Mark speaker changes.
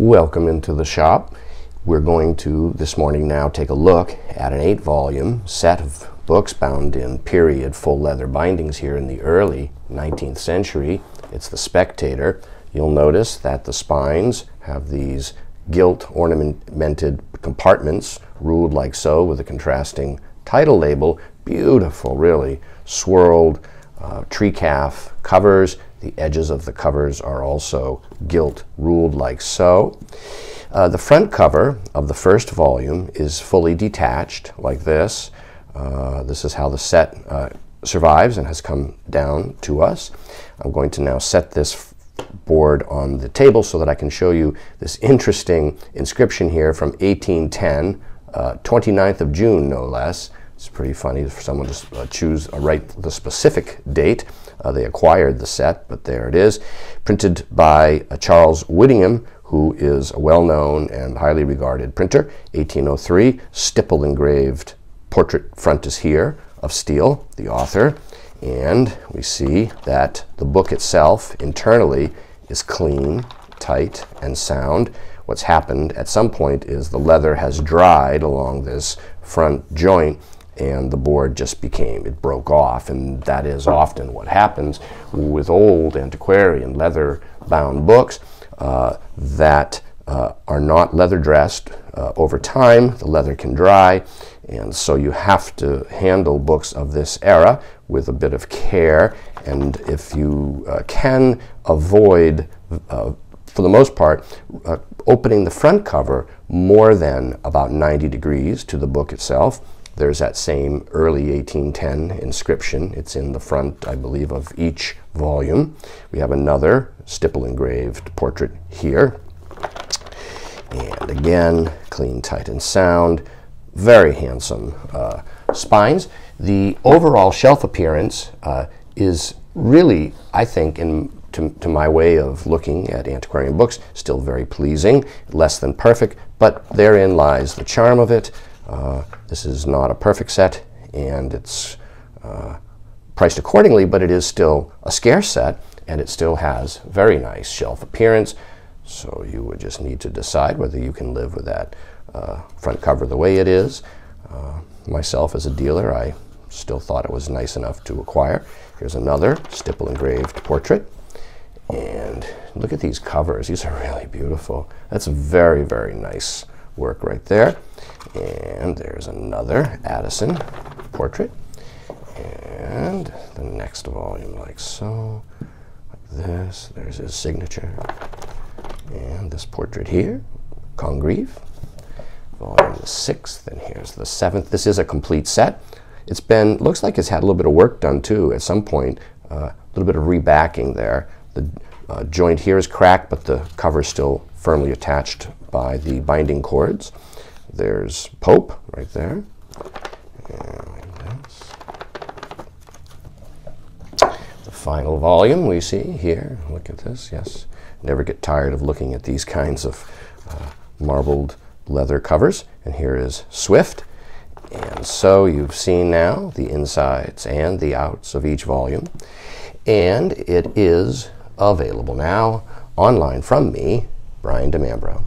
Speaker 1: Welcome into the shop. We're going to this morning now take a look at an eight volume set of books bound in period full leather bindings here in the early 19th century. It's The Spectator. You'll notice that the spines have these gilt ornamented compartments ruled like so with a contrasting title label. Beautiful, really. Swirled uh, tree calf covers. The edges of the covers are also gilt ruled like so. Uh, the front cover of the first volume is fully detached like this. Uh, this is how the set uh, survives and has come down to us. I'm going to now set this board on the table so that I can show you this interesting inscription here from 1810, 29th uh, of June no less. It's pretty funny for someone to uh, choose, uh, write the specific date. Uh, they acquired the set, but there it is. Printed by uh, Charles Whittingham, who is a well-known and highly regarded printer. 1803, stipple engraved portrait frontis here of Steele, the author. And we see that the book itself internally is clean, tight, and sound. What's happened at some point is the leather has dried along this front joint and the board just became, it broke off. And that is often what happens with old antiquarian leather bound books uh, that uh, are not leather dressed. Uh, over time, the leather can dry, and so you have to handle books of this era with a bit of care. And if you uh, can avoid, uh, for the most part, uh, opening the front cover more than about 90 degrees to the book itself, there's that same early 1810 inscription. It's in the front, I believe, of each volume. We have another stipple engraved portrait here. And again, clean, tight, and sound. Very handsome uh, spines. The overall shelf appearance uh, is really, I think, in to, to, my way of looking at antiquarian books, still very pleasing, less than perfect, but therein lies the charm of it. Uh, this is not a perfect set, and it's uh, priced accordingly, but it is still a scarce set, and it still has very nice shelf appearance. So you would just need to decide whether you can live with that uh, front cover the way it is. Uh, myself as a dealer, I still thought it was nice enough to acquire. Here's another stipple engraved portrait. And look at these covers. These are really beautiful. That's very, very nice work right there. And there's another Addison portrait. And the next volume, like so, like this. There's his signature. And this portrait here, Congreve, volume the sixth, and here's the seventh. This is a complete set. It's been, looks like it's had a little bit of work done too at some point, uh, a little bit of rebacking there. The uh, joint here is cracked, but the cover is still firmly attached by the binding cords. There's Pope right there. The final volume we see here. Look at this, yes. Never get tired of looking at these kinds of uh, marbled leather covers. And here is Swift. And so you've seen now the insides and the outs of each volume. And it is available now online from me, Brian DiMambro.